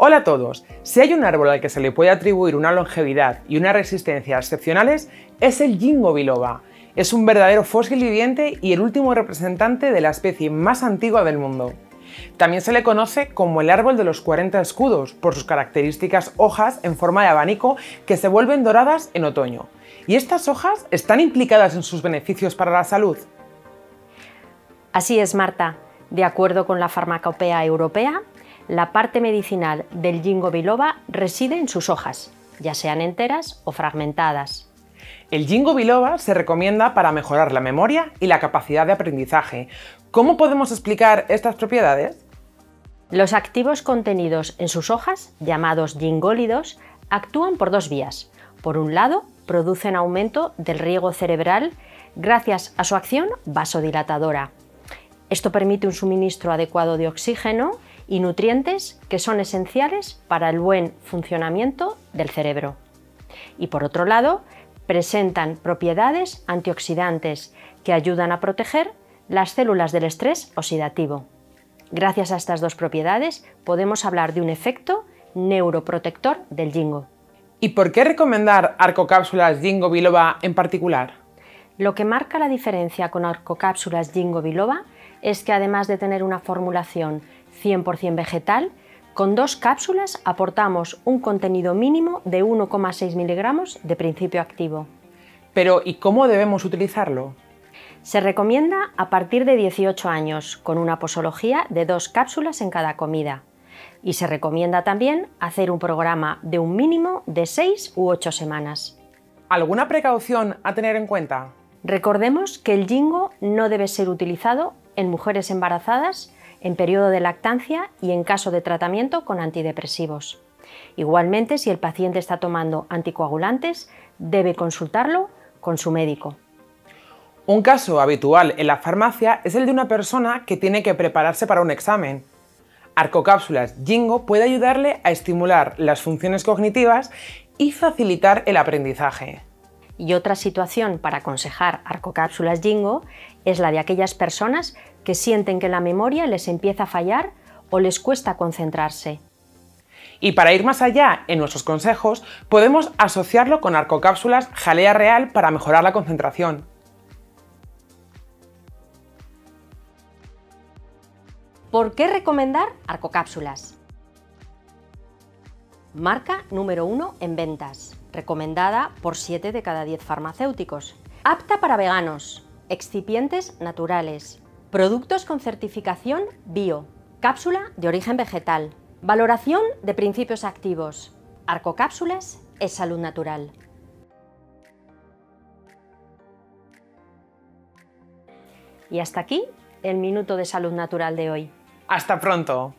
Hola a todos. Si hay un árbol al que se le puede atribuir una longevidad y una resistencia excepcionales, es el Ginkgo biloba. Es un verdadero fósil viviente y el último representante de la especie más antigua del mundo. También se le conoce como el árbol de los 40 escudos por sus características hojas en forma de abanico que se vuelven doradas en otoño. ¿Y estas hojas están implicadas en sus beneficios para la salud? Así es, Marta. De acuerdo con la Farmacopea Europea, la parte medicinal del ginkgo biloba reside en sus hojas, ya sean enteras o fragmentadas. El ginkgo biloba se recomienda para mejorar la memoria y la capacidad de aprendizaje. ¿Cómo podemos explicar estas propiedades? Los activos contenidos en sus hojas, llamados gingólidos, actúan por dos vías. Por un lado, producen aumento del riego cerebral gracias a su acción vasodilatadora. Esto permite un suministro adecuado de oxígeno y nutrientes que son esenciales para el buen funcionamiento del cerebro. Y por otro lado, presentan propiedades antioxidantes que ayudan a proteger las células del estrés oxidativo. Gracias a estas dos propiedades podemos hablar de un efecto neuroprotector del jingo. ¿Y por qué recomendar arcocápsulas jingo biloba en particular? Lo que marca la diferencia con arcocápsulas jingo biloba es que además de tener una formulación 100% vegetal, con dos cápsulas aportamos un contenido mínimo de 1,6 miligramos de principio activo. Pero ¿y cómo debemos utilizarlo? Se recomienda a partir de 18 años, con una posología de dos cápsulas en cada comida. Y se recomienda también hacer un programa de un mínimo de 6 u 8 semanas. ¿Alguna precaución a tener en cuenta? Recordemos que el jingo no debe ser utilizado en mujeres embarazadas en periodo de lactancia y en caso de tratamiento con antidepresivos. Igualmente, si el paciente está tomando anticoagulantes, debe consultarlo con su médico. Un caso habitual en la farmacia es el de una persona que tiene que prepararse para un examen. Arcocápsulas Jingo puede ayudarle a estimular las funciones cognitivas y facilitar el aprendizaje. Y otra situación para aconsejar arcocápsulas Jingo es la de aquellas personas que sienten que la memoria les empieza a fallar o les cuesta concentrarse. Y para ir más allá en nuestros consejos, podemos asociarlo con arcocápsulas jalea real para mejorar la concentración. ¿Por qué recomendar arcocápsulas? Marca número 1 en ventas, recomendada por 7 de cada 10 farmacéuticos. Apta para veganos, excipientes naturales, productos con certificación bio, cápsula de origen vegetal, valoración de principios activos, arcocápsulas es salud natural. Y hasta aquí el minuto de salud natural de hoy. Hasta pronto.